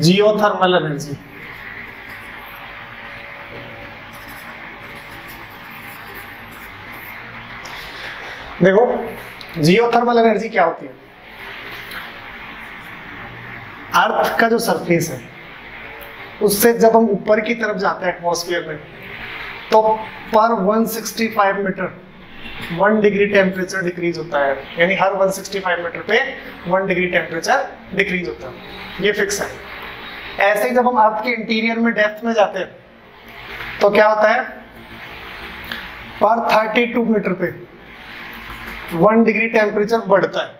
Geothermal energy. देखो geothermal energy क्या होती है? अर्थ का जो सरफेस है, उससे जब हम ऊपर की तरफ़ जाते हैं एटमॉस्फेयर में तो पर 165 metre one degree temperature decreases होता है। यानी हर 165 मीटर पे वन डिग्री टेम्परेचर डिक्रीज होता है। ये फिक्स है। ऐसे ही जब हम अर्थ के इंटीरियर में डेप्थ में जाते हैं तो क्या होता है? पर 32 मीटर पे वन डिग्री टेम्परेचर बढ़ता है।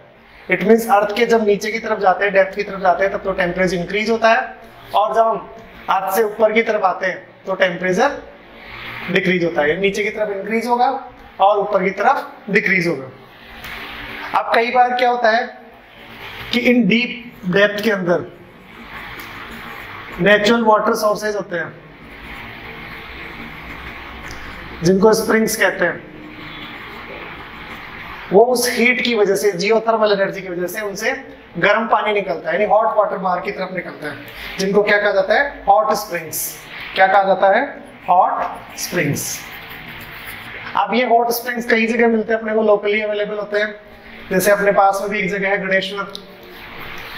इट मीन्स अर्थ के जब नीचे की तरफ़ जाते हैं डेप्थ की तरफ़ जाते हैं, तब तो टेम्परेचर इंक्रीज होता है। और जब हम अर्थ से ऊपर की तरफ़ आते हैं तो टेम्परेचर डिक्रीज होता है। नीचे की तरफ़ इंक्रीज होगा और ऊपर की तरफ़ डिक्रीज होगा। अब कई बार क्या होता है कि इन डीप डेप्थ के अंदर नेचुरल वाटर सोर्सेज होते हैं, जिनको स्प्रिंग्स कहते हैं। वो उस हीट की वजह से जियोथर्मल एनर्जी की वजह से उनसे गर्म पानी निकलता है, यानी हॉट वाटर बाहर की तरफ़ निकलता है, जिनको क्या कहा जाता है? हॉट स्प्रिंग्स क्या कहा जाता है? हॉट स्प्रिंग्स अब ये हॉट स्प्रिंग्स कई जगह मिलते हैं, अपने को लोकली अवेलेबल होते हैं। जैसे अपने पास में भी एक जगह है, गणेश्वर।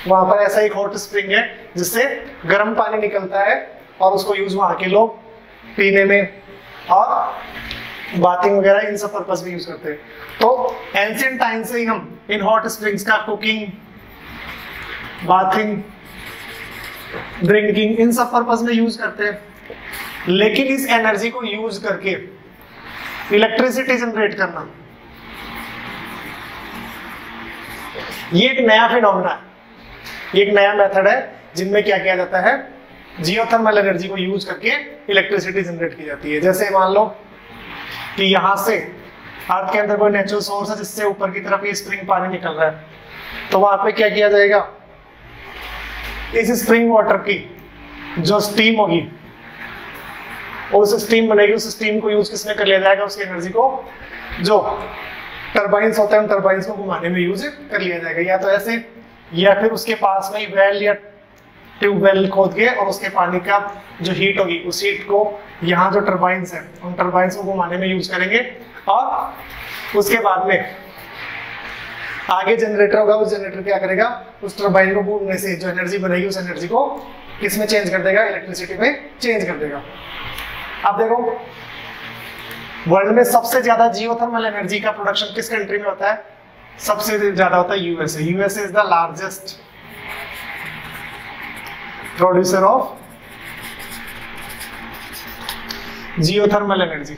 वहाँ पर ऐसा एक हॉट स्प्रिंग है, जिससे गर्म पानी निकलता है और उसको यूज़ वहाँ के लोग पीने में और बाथिंग वगैरह इन सब पर्पज में यूज़ करते हैं। तो एंशियंट टाइम से ही हम इन हॉट स्प्रिंग्स का कुकिंग बाथिंग ड्रिंकिंग इन सब पर्पज में यूज़ करते हैं। लेकिन इस एनर्जी को यूज़ करके इलेक्ट्रिसिटी जनरेट करना, ये एक नया फिनोमेना है। ये एक नया मेथड है, जिनमें क्या किया जाता है? जियोथर्मल एनर्जी को यूज़ करके इलेक्ट्रिसिटी जनरेट की जाती है। जैसे मान लो कि यहाँ से अर्थ के अंदर कोई नेचुरल सोर्स है, जिससे ऊपर की तरफ़ ये स्प्रिंग पानी निकल रहा है तो वहाँ पे क्या किया जाएगा? इस स्प्रिंग वाटर की जो स्टीम होगी, उस स्टीम बनेगी, उस स्टीम को यूज़ किसमें कर लिया जाएगा? उसकी एनर्जी को जो टर्बाइंस होते हैं, उन टर्बाइंस को घुमाने में यूज़ कर लिया जाएगा। या तो ऐसे या फिर उसके पास में ही वेल या ट्यूबवेल खोद के और उसके पानी का जो हीट होगी, उस हीट को यहाँ जो टर्बाइंस है, उन टर्बाइंस को घुमाने में यूज़ करेंगे और उसके बाद में आगे जनरेटर होगा, उस जनरेटर क्या करेगा? उस टर्बाइन को घूमने से जो एनर्जी बनेगी, उस एनर्जी को किसमें चेंज कर देगा? इलेक्ट्रिसिटी में चेंज कर देगा। अब देखो वर्ल्ड में सबसे ज़्यादा जियोथर्मल एनर्जी का प्रोडक्शन किस कंट्री में होता है? सबसे ज़्यादा होता है USA USA is the largest producer of geothermal energy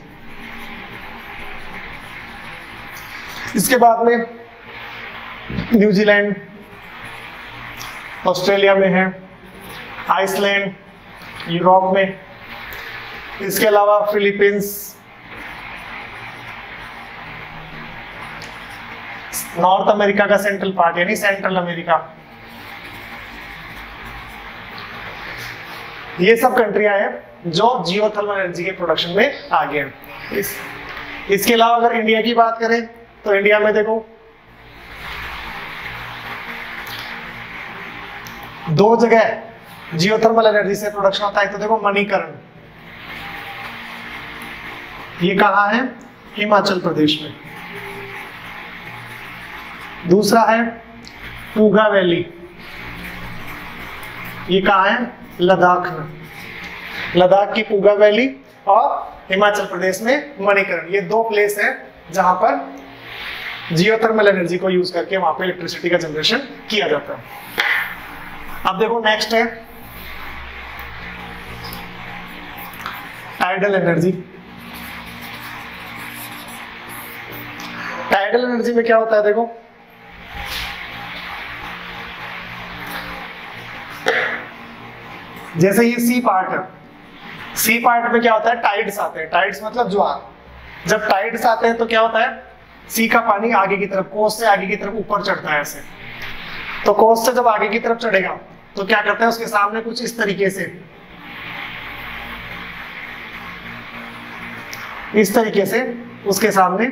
इसके बाद में न्यूजीलैंड, ऑस्ट्रेलिया में है, आइसलैंड, यूरोप में। इसके अलावा फिलीपींस नॉर्थ अमेरिका का सेंट्रल पार्ट यानी सेंट्रल अमेरिका। ये सब कंट्रियाँ हैं जो जियोथर्मल एनर्जी के प्रोडक्शन में आगे हैं। इस, इसके अलावा अगर इंडिया की बात करें तो इंडिया में देखो दो जगह जियोथर्मल एनर्जी से प्रोडक्शन होता है। तो देखो मणिकरण। ये कहा है? हिमाचल प्रदेश में। दूसरा है पूगा वैली। ये कहा है? लद्दाख में। लद्दाख की पूगा वैली और हिमाचल प्रदेश में मणिकरण। ये दो प्लेस है जहाँ पर जियोथर्मल एनर्जी को यूज़ करके वहाँ पे इलेक्ट्रिसिटी का जनरेशन किया जाता है। अब देखो नेक्स्ट है। टाइडल एनर्जी टाइडल एनर्जी में क्या होता है देखो? जैसे ये सी पार्ट है। सी पार्ट में क्या होता है? टाइड्स आते हैं। टाइड्स मतलब ज्वार। जब टाइड्स आते हैं तो क्या होता है? सी का पानी आगे की तरफ़, कोस से आगे की तरफ़ ऊपर चढ़ता है ऐसे। तो कोस से जब आगे की तरफ़ चढ़ेगा तो क्या करता है? उसके सामने कुछ इस तरीके से। इस तरीके से उसके सामने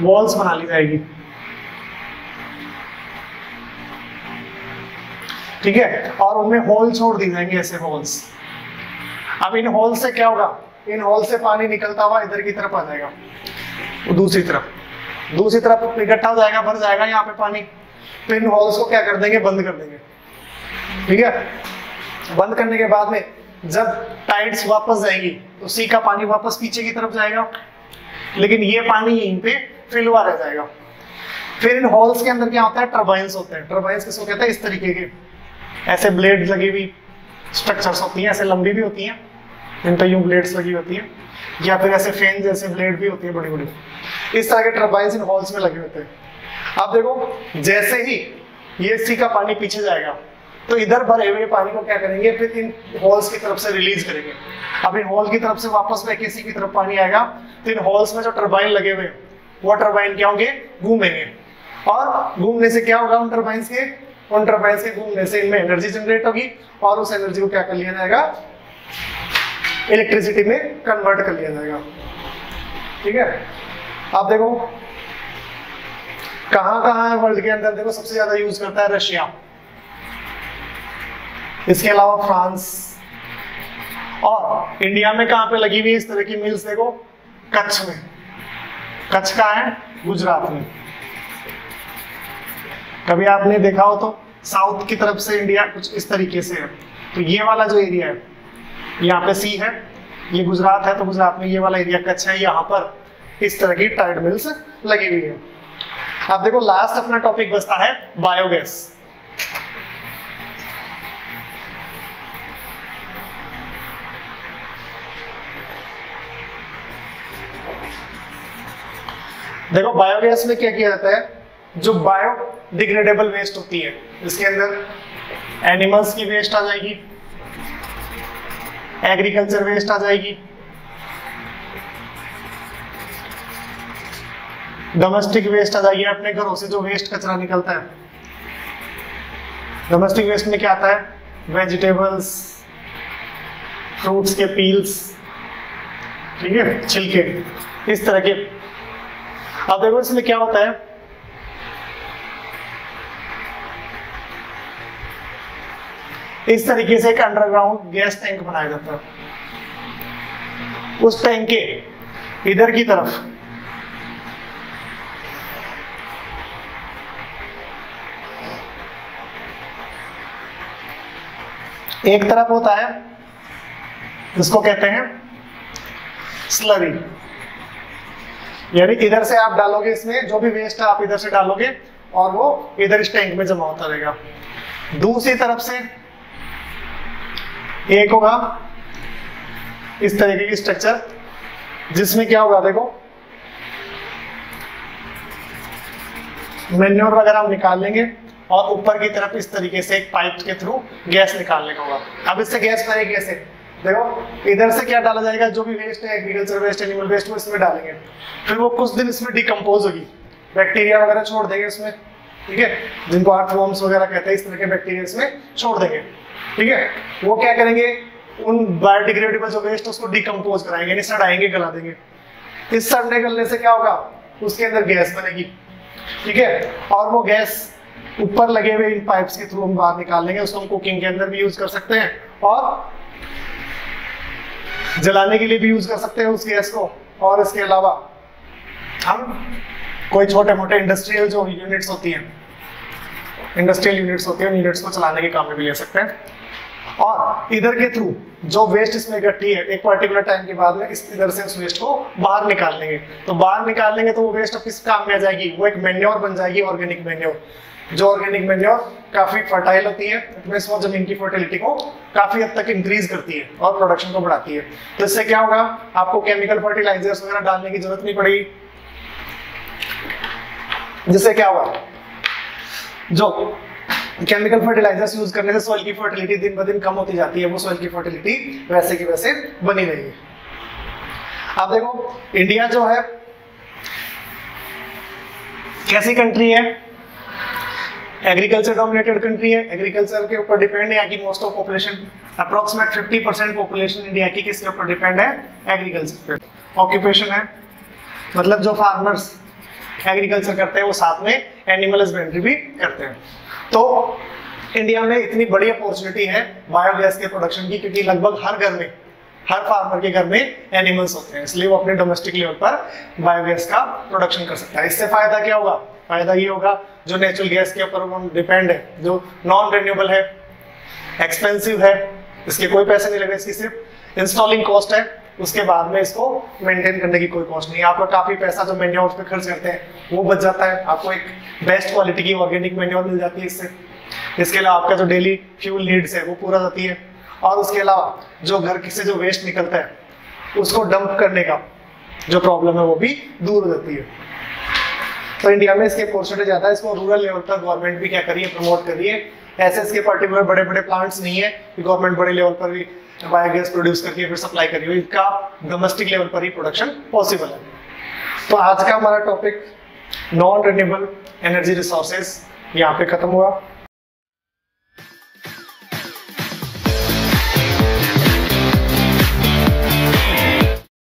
वॉल्स बना ली जाएगी। ठीक है? और उनमें होल छोड़ दी जाएँगे ऐसे होल्स अब इन होल से क्या होगा? इन होल से पानी निकलता हुआ इधर की तरफ़ आ जाएगा। दूसरी तरफ़। दूसरी तरफ़ इकट्ठा हो जाएगा, भर जाएगा यहाँ पे पानी। तो इन होल्स को क्या कर देंगे? बंद कर देंगे। ठीक है? बंद करने के बाद में जब टाइड्स वापस जाएँगी तो सी का पानी वापस पीछे की तरफ़ जाएगा। लेकिन ये पानी यहीं पे फिल हुआ रह जाएगा। फिर इन होल्स के अंदर क्या होता है? टर्बाइंस होते हैं। टर्बाइंस किसको कहते हैं? इस तरीके के। ऐसे ब्लेड लगी हुई स्ट्रक्चर्स होती हैं, ऐसे लंबी भी होती हैं, इन पर यूँ ब्लेड्स लगी होती हैं, या फिर ऐसे फ़ैन जैसे ब्लेड भी होती है बड़ी बड़ी इस तरह के टर्बाइंस इन हॉल्स में लगे होते हैं। अब देखो, जैसे ही ये सी का पानी पीछे जाएगा तो इधर भरे हुए पानी को क्या करेंगे? फिर इन हॉल्स की तरफ़ से रिलीज़ करेंगे। अब इन होल की तरफ़ से वापस वैकेसी की तरफ़ पानी आएगा तो इन हॉल्स में जो टर्बाइन लगे हुए वो टर्बाइन क्या होंगे? घूमेंगे। और घूमने से क्या होगा उन टर्बाइंस के? उन टर्बाइंस के घूमने से इनमें एनर्जी जनरेट होगी और उस एनर्जी को क्या कर लिया जाएगा? इलेक्ट्रिसिटी में कन्वर्ट कर लिया जाएगा। ठीक है? आप देखो कहाँ कहाँ है वर्ल्ड के अंदर देखो, सबसे ज़्यादा यूज़ करता है रशिया। इसके अलावा फ्रांस। और इंडिया में कहाँ पे लगी हुई इस तरह की मिल्स देखो? कच्छ में। कच्छ का है? गुजरात में। कभी आपने देखा हो तो साउथ की तरफ़ से इंडिया कुछ इस तरीके से है। तो ये वाला जो एरिया है, यहाँ पे सी है, ये गुजरात है तो गुजरात में ये वाला एरिया कच्छ है, यहाँ पर इस तरह की टाइड मिल्स लगी हुई है। अब देखो लास्ट अपना टॉपिक बचता है बायोगैस देखो बायोगैस में क्या किया जाता है? जो बायोडिग्रेडेबल वेस्ट होती है। इसके अंदर एनिमल्स की वेस्ट आ जाएगी, एग्रीकल्चर वेस्ट आ जाएगी, डोमेस्टिक वेस्ट आ जाएगी। अपने घरों से जो वेस्ट कचरा निकलता है, डोमेस्टिक वेस्ट में क्या आता है? वेजिटेबल्स, फ्रूट्स के पील्स, ठीक है, छिलके, इस तरह के। अब देखो इसमें क्या होता है? इस तरीके से एक अंडरग्राउंड गैस टैंक बनाया जाता है। उस टैंक के इधर की तरफ़। एक तरफ़ होता है, जिसको कहते हैं स्लरी यानी इधर से आप डालोगे इसमें, जो भी वेस्ट है आप इधर से डालोगे, और वो इधर इस टैंक में जमा होता रहेगा। दूसरी तरफ़ से एक होगा इस तरीके की स्ट्रक्चर जिसमें क्या होगा देखो मेन्योर वगैरह हम निकाल लेंगे और ऊपर की तरफ़ इस तरीके से एक पाइप के थ्रू गैस निकालने का होगा। अब इससे गैस बनेगी कैसे? देखो, इधर से क्या डाला जाएगा? जो भी वेस्ट है एग्रीकल्चर वेस्ट एनिमल वेस्ट वो इसमें डालेंगे। फिर वो कुछ दिन इसमें डिकम्पोज होगी। बैक्टीरिया वगैरह छोड़ देंगे इसमें ठीक है? जिनको आर्थवॉर्म्स वगैरह कहते हैं, इस तरह के बैक्टीरिया इसमें छोड़ देंगे। ठीक है? वो क्या करेंगे? उन बायोडिग्रेडेबल जो वेस्ट उसको डिकम्पोज कराएँगे सड़ाएँगे, गला देंगे। इस सड़ने गलने से क्या होगा? उसके अंदर गैस बनेगी। ठीक है? और वो गैस ऊपर लगे हुए इन पाइप्स के थ्रू हम बाहर निकाल लेंगे, उसको हम कुकिंग के अंदर भी यूज़ कर सकते हैं। और जलाने के लिए भी यूज़ कर सकते हैं उस गैस को। और इसके अलावा हम कोई छोटे मोटे इंडस्ट्रियल जो यूनिट्स होती हैं इंडस्ट्रियल यूनिट्स होती हैं, उन यूनिट्स को चलाने के काम में भी ले सकते हैं। और इधर के थ्रू जो वेस्ट इसमें इकट्ठी है, एक पर्टिकुलर टाइम के बाद में इस इधर से उस वेस्ट को बाहर निकाल लेंगे। तो बाहर निकाल लेंगे तो वो वेस्ट अब किस काम में आ जाएगी? वो एक मेन्योर बन जाएगी ऑर्गेनिक मेन्योर जो ऑर्गेनिक मेन्योर काफ़ी फर्टाइल होती है इसमें वो ज़मीन की फर्टिलिटी को काफ़ी हद तक इंक्रीज करती है और प्रोडक्शन को बढ़ाती है। तो इससे क्या होगा? आपको केमिकल फर्टिलाइजर्स वगैरह डालने की ज़रूरत नहीं पड़ेगी। जिससे क्या होगा? जो केमिकल फर्टिलाइजर्स यूज़ करने से सॉइल की फर्टिलिटी दिन ब दिन कम होती जाती है। वो सॉइल की फर्टिलिटी वैसे की वैसे बनी रहेगी अब देखो इंडिया जो है, कैसी कंट्री है? एग्रीकल्चर डोमिनेटेड कंट्री है। एग्रीकल्चर के ऊपर डिपेंड है की most of population approximate 50 percent population India की किसके ऊपर डिपेंड है? एग्रीकल्चर पे। ऑक्यूपेशन है। मतलब जो फार्मर्स एग्रीकल्चर करते हैं, वो साथ में एनिमल हस्बेंड्री भी करते हैं। तो इंडिया में इतनी बड़ी अपॉर्चुनिटी है बायोगैस के प्रोडक्शन की, क्योंकि लगभग हर घर में, हर फार्मर के घर में एनिमल्स होते हैं। इसलिए वो अपने डोमेस्टिक लेवल पर बायोगैस का प्रोडक्शन कर सकता है। इससे फ़ायदा क्या होगा? फ़ायदा ये होगा, जो नेचुरल गैस के ऊपर डिपेंड है, जो नॉन रिन्यूएबल है एक्सपेंसिव है, इसके कोई पैसे नहीं लगे इसकी सिर्फ़ इंस्टॉलिंग कॉस्ट है। उसके बाद में इसको मेंटेन करने की कोई कॉस्ट नहीं है। आपका काफ़ी पैसा जो मेन्योर पे खर्च करते हैं, वो बच जाता है। आपको एक बेस्ट क्वालिटी की ऑर्गेनिक मेन्योर मिल जाती है इससे। इसके अलावा आपका जो डेली फ्यूल नीड्स है, वो पूरा जाती है। और उसके अलावा जो घर से जो वेस्ट निकलता है, उसको डंप करने का जो प्रॉब्लम है, वो भी दूर हो जाती है। तो इंडिया में इसके अपॉर्चुनिटी ज़्यादा है। इसको रूरल लेवल पर गवर्नमेंट भी क्या करिए प्रमोट करिए। ऐसे इसके पर्टिकुलर बड़े बड़े प्लांट्स नहीं है, कि गवर्नमेंट बड़े लेवल पर भी बायोगैस प्रोड्यूस करके फिर सप्लाई करिए इसका डोमेस्टिक लेवल पर ही प्रोडक्शन पॉसिबल है। तो आज का हमारा topic non renewable energy resources यहाँ पे खत्म हुआ।